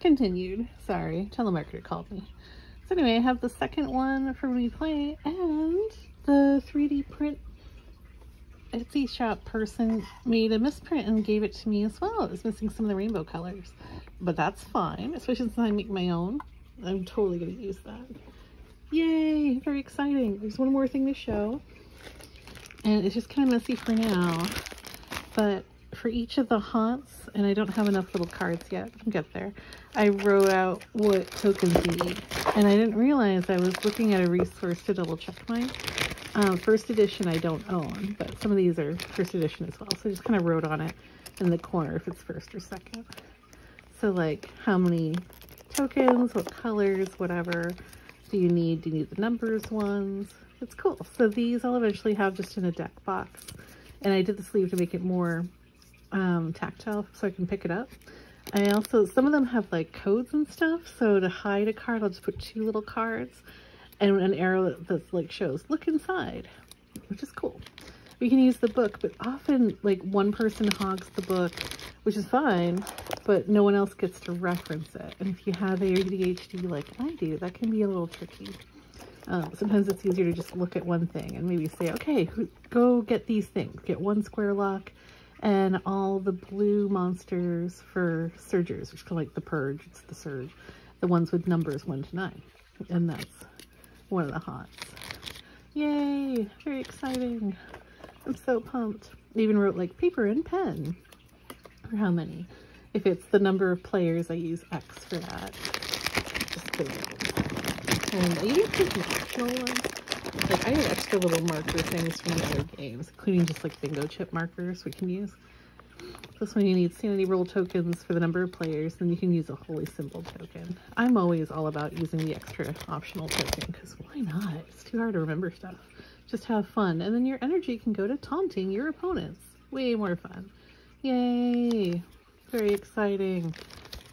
continued. Sorry, telemarketer called me. So anyway, I have the second one for me play and the 3D print Etsy shop person made a misprint and gave it to me as well. It was missing some of the rainbow colors, but that's fine, especially since I make my own. I'm totally going to use that. Yay, very exciting. There's one more thing to show. And it's just kind of messy for now, but for each of the haunts, and I don't have enough little cards yet, I'll get there, I wrote out what tokens you need. And I didn't realize I was looking at a resource to double check mine. Um, first edition I don't own, but some of these are first edition as well. So I just kind of wrote on it in the corner if it's first or second. So like how many tokens, what colors, whatever do you need? Do you need the numbers ones? It's cool. So these I'll eventually have just in a deck box. And I did the sleeve to make it more um, tactile so I can pick it up. I also, some of them have like codes and stuff. So to hide a card, I'll just put two little cards and an arrow that like shows, look inside, which is cool. We can use the book, but often like one person hogs the book, which is fine, but no one else gets to reference it. And if you have ADHD like I do, that can be a little tricky. Um, sometimes it's easier to just look at one thing and maybe say, okay, go get these things. Get one square lock and all the blue monsters for Surgers, which is like the Purge, it's the Surge. The ones with numbers 1 to 9. And that's one of the haunts. Yay! Very exciting. I'm so pumped. I even wrote like paper and pen. For how many? If it's the number of players, I use X for that. And I even national ones. Extra little marker things from the other games, including just like bingo chip markers we can use. This one you need sanity roll tokens for the number of players, and you can use a holy symbol token. I'm always all about using the extra optional token, because why not? It's too hard to remember stuff. Just have fun, and then your energy can go to taunting your opponents. Way more fun. Yay! Very exciting.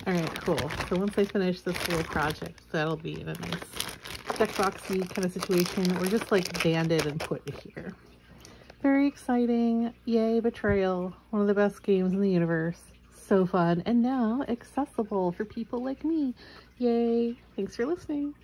Alright, cool. So once I finish this little project, that'll be in a nice deck boxy kind of situation, or just like banded and put here. Very exciting. Yay, Betrayal. One of the best games in the universe. So fun. And now accessible for people like me. Yay. Thanks for listening.